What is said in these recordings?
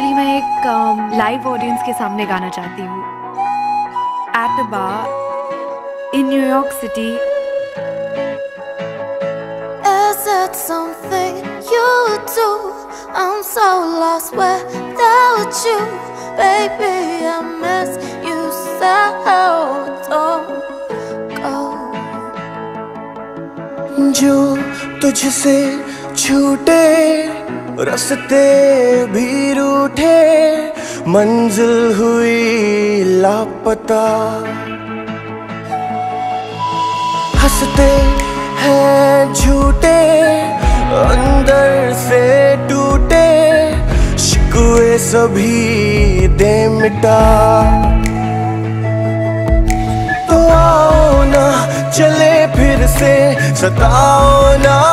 मैं एक live um, audience के सामने गाना चाहती हूँ at a bar in New York City Is it something you do? I'm so lost without you, baby. I miss you so. Don't go. जो तुझसे छूटे रास्ते भी रूठे, मंजिल हुई लापता। हँसते हैं, झूठे, अंदर से टूटे, शिकवे सभी दे मिटा। तो आओ ना चले फिर से, सताओ ना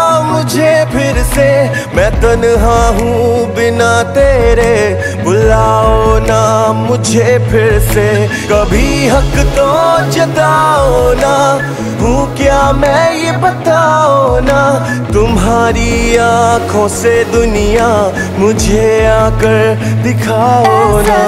मुझे फिर से। मैं तन्हा हूँ बिना तेरे। बुलाओ ना मुझे फिर से। कभी हक तो जताओ ना। हूँ क्या मैं ये बताओ ना? तुम्हारी आँखों से दुनिया मुझे आकर दिखाओ ना।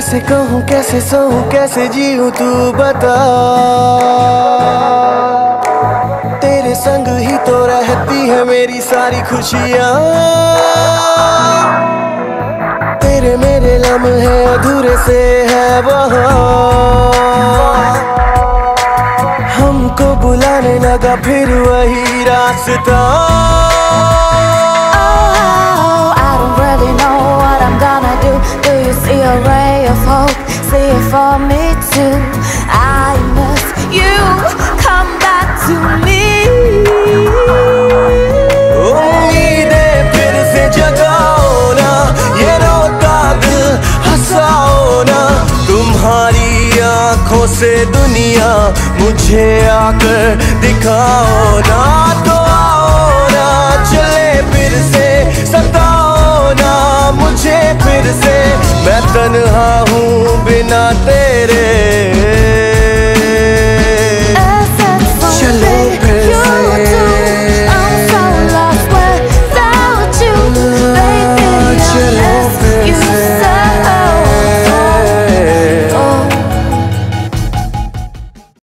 कैसे कहूँ, कैसे सहूँ कैसे जीऊँ, तू बता। तेरे संग ही तो रहती है मेरी सारी खुशियाँ। तेरे मेरे लम्हे अधूरे से है वहाँ। हमको बुलाने लगा फिर वही रास्ता। For me too. I miss you. Come back to me. उम्मीदें फिर से जगाओ ना ये रोता दिल हंसाओ ना तुम्हारी आँखों से दुनिया मुझे आकर दिखाओ ना तो आओ ना, चले फिर से सताओ ना, मुझे फिर से मैं तन्हा हूँ बिना तेरे